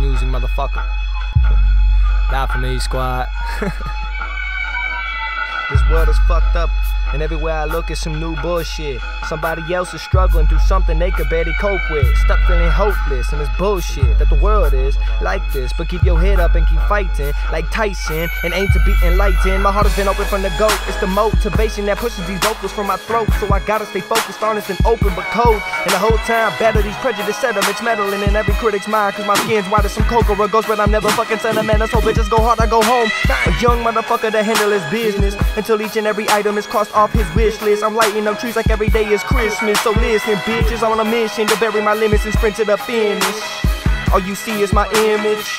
music, motherfucker. Not for me, squad. this world is fucked up. And everywhere I look, it's some new bullshit. Somebody else is struggling through something they could barely cope with. Stuck feeling hopeless, and it's bullshit that the world is like this. But keep your head up and keep fighting like Tyson and aim to be enlightened. My heart has been open from the go. It's the motivation that pushes these vocals from my throat. So I gotta stay focused, honest, and open but cold. And the whole time, battle these prejudice sentiments meddling in every critic's mind. Cause my skin's white as some cocoa or ghost, but I'm never fucking sentimental. So bitches go hard, I go home. A young motherfucker that handle his business until each and every item is crossed off his wish list. I'm lighting up trees like every day is Christmas. So listen, bitches, I'm on a mission to bury my limits and sprint to the finish. All you see is my image.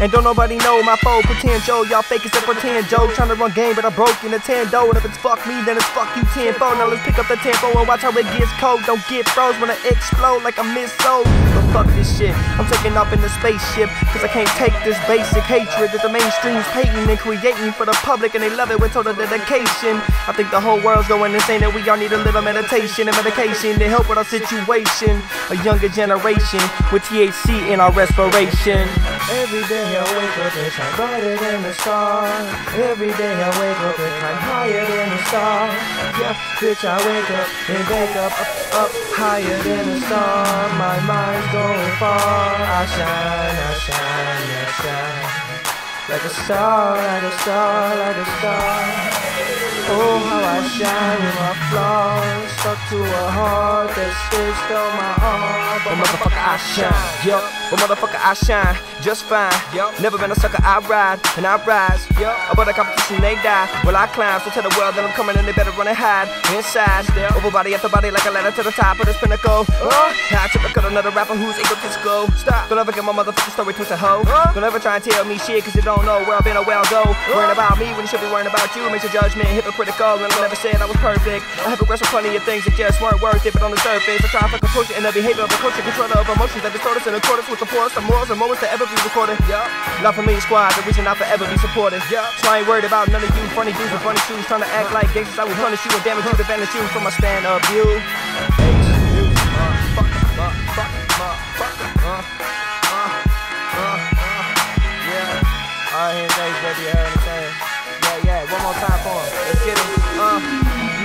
And don't nobody know my full potential. Y'all fake it's a pretend joke. Trying to run game, but I broke in the tendo. And if it's fuck me, then it's fuck you tenfold. Now let's pick up the tempo and watch how it gets cold. Don't get froze when I explode like a missile. But fuck this shit. I'm taking off in the spaceship. Cause I can't take this basic hatred that the mainstream's painting and creating for the public. And they love it with total dedication. I think the whole world's going insane that we all need a little meditation and medication to help with our situation. A younger generation with THC in our respiration. Every day I wake up and shine brighter than the star. Every day I wake up and climb higher than the star. Yeah, bitch, I wake up and wake up, up, up higher than the star. My mind's going far. I shine, I shine, I shine. Like a star, like a star, like a star. Oh, how I shine with my flaws. Stuck to a heart that stitched on my heart. But motherfucker, I shine. Yo, but motherfucker, I shine just fine. Yo, never been a sucker, I ride and I rise. Yo, about the competition, they die. Well, I climb, so tell the world that I'm coming and they better run and hide. Inside, still, over body after body, like a ladder to the top of this pinnacle. Oh, I cut another rapper who's egotistical. Stop, don't ever get my motherfucking story twisted, hoe. Don't ever try and tell me shit, cause you don't know where I've been or where I'll go. Worrying about me when you should be worrying about you. Makes your judgment hypocritical, and I never said I was perfect. I have regrets for plenty of things that just weren't worth it, but on the surface, I try to fucking push it in the behavior of a culture, control of emotions that distort us in accordance with the force, the morals, and moments that ever be recorded. Yeah. Love for me, squad, the reason I'll forever be supported. Yeah. So I ain't worried about none of you funny dudes with funny shoes trying to act like gangsters. I will punish you and damage you to you from my stand of view. Alright, hands days, baby, you heard what I'm saying? Yeah, yeah, one more time for him. Let's get him. Uh,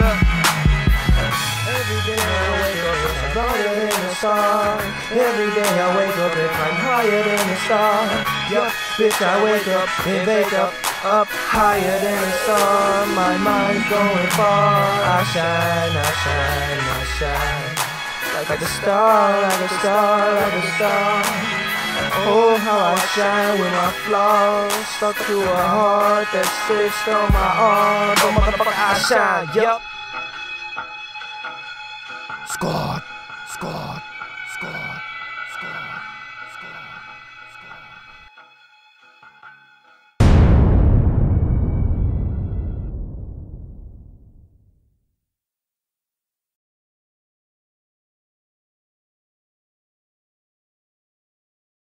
look. Sun. Every day I wake up and climb higher than the stars. Yup, bitch, I wake up and wake up, up higher than the sun. My mind's going far. I shine, I shine, I shine. Like a star, like a star, like a star. Oh, how I shine with my flaws Stuck to a heart that's stitched on my arm But motherfucker, I shine, yup Squad, squad, squad, squad